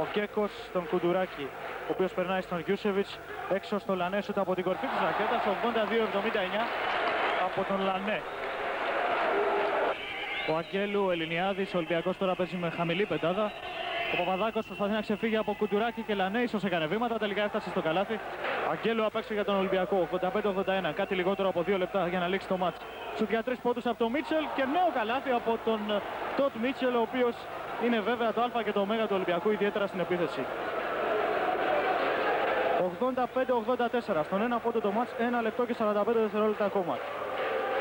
Ο Κέκος στον Κουντουράκη, ο οποίος περνάει στον Γιούσεβιτς, έξω στο Λανέ, σούτ από την κορφή της ρακέτας, 82-79 από τον Λανέ. Ο Αγγέλου, ο Ελληνιάδης, ο Ολυμπιακός τώρα παίζει με χαμηλή πεντάδα. Ο Παπαδάκος προσπαθεί να ξεφύγει από Κουντουράκη και Λανέ, ίσως έκανε βήματα, τελικά έφτασε στο καλάθι. Αγγέλου απέξω για τον Ολυμπιακό, 85-81, κάτι λιγότερο από δύο λεπτά για να λήξει το μάτς. Σουτ για τρεις πόντους από τον Μίτσελ και νέο καλάθι από τον Τότ Μίτσελ, ο οποίος είναι βέβαια το α και το ω του Ολυμπιακού, ιδιαίτερα στην επίθεση. 85-84 στον ένα πόντο το μάτς, ένα λεπτό και 45 δευτερόλεπτα ακόμα.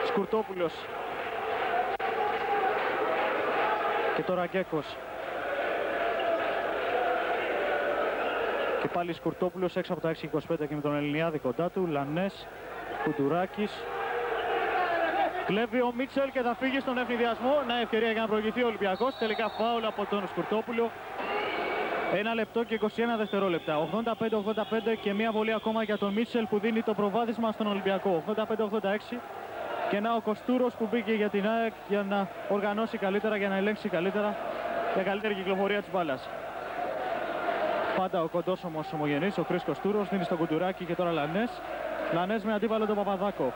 Σκουρτόπουλος. Και τώρα Γκέκος. Και πάλι Σκουρτόπουλος έξω από τα 6-25 και με τον Ελληνιάδη κοντά του. Λανές, Κουτουράκης. Κλέβει ο Μίτσελ και θα φύγει στον ευνηδιασμό. Να ευκαιρία για να προηγηθεί ο Ολυμπιακός. Τελικά φάουλ από τον Σκουρτόπουλο. Ένα λεπτό και 21 δευτερόλεπτα. 85-85 και μία βολή ακόμα για τον Μίτσελ που δίνει το προβάδισμα στον Ολυμπιακό. 85-86 και να ο Κοστούρος που μπήκε για την ΑΕΚ για να οργανώσει καλύτερα, για να ελέγξει καλύτερα για καλύτερη κυκλοφορία της μπάλας. Πάντα ο κοντός όμως ομογενής, ο Χρής Κοστούρος, δίνει στο κουντουράκι και τώρα Λανές. Λανές με αντίπαλο τον Παπαδάκο.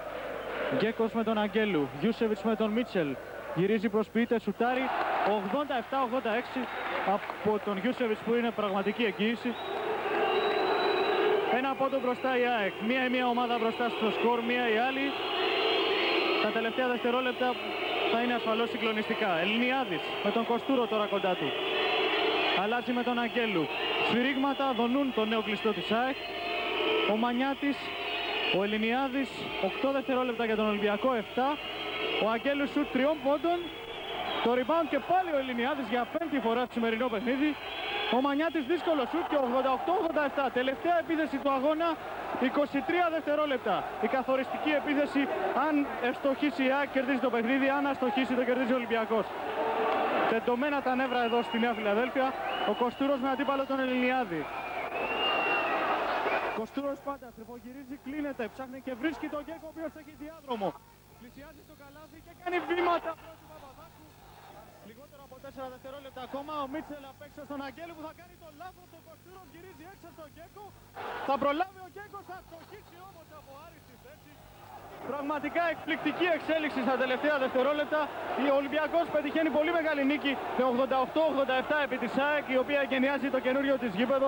Γκέκος με τον Αγγέλου, Γιούσεβιτς με τον Μίτσελ. Γυρίζει προς Πίτε, σουτάρι 87-86 από τον Γιούσεβιτς που είναι πραγματική εγγύηση. Ένα πόντο μπροστά η ΑΕΚ. Μία ή μία ομάδα μπροστά στο σκορ, μία η άλλη. Τα τελευταία δευτερόλεπτα θα είναι ασφαλώς συγκλονιστικά. Ελληνιάδης με τον Κοστούρο τώρα κοντά του. Αλλάζει με τον Αγγέλου. Σφυρίγματα δονούν το νέο κλειστό της ΑΕΚ. Ο Μανιάτης, ο Ελληνιάδης, 8 δευτερόλεπτα για τον Ολυμπιακό, 7. Ο Αγγέλους σουτ τριών πόντων. Το rebound και πάλι ο Ελληνιάδης για πέμπτη φορά στο σημερινό παιχνίδι. Ο Μανιάτης δύσκολο σουτ και 88-87. Τελευταία επίθεση του αγώνα 23 δευτερόλεπτα. Η καθοριστική επίθεση αν ευστοχίσει η ΑΕΚ κερδίζει το παιχνίδι, αν αστοχίσει το κερδίζει ο Ολυμπιακός. Τεντωμένα τα νεύρα εδώ στη Νέα Φιλαδέλφια. Ο Κοστούρος με αντίπαλο τον Ελληνιάδη. Κοστούρος πάντα τρυπογυρίζει, κλείνεται, ψάχνει και βρίσκει τον Γκέκο ο οποίος έχει διάδρομο. Πλησιάζει στο καλάθι και κάνει βήματα πρώτου Παπαδάκου. Λιγότερο από 4 δευτερόλεπτα ακόμα. Ο Μίτσελ απ' έξω στον Αγγέλου που θα κάνει το λάθος. Ο Κοστούρος γυρίζει έξω στον Γκέκο. Θα προλάβει ο Γκέκο, θα στοχίσει όμως από άριστη θέση. Πραγματικά εκπληκτική εξέλιξη στα τελευταία δευτερόλεπτα. Ο Ολυμπιακός πετυχαίνει πολύ μεγάλη νίκη με 88-87 επί της ΑΕΚ η οποία γενιάζει το καινούριο της γήπεδο.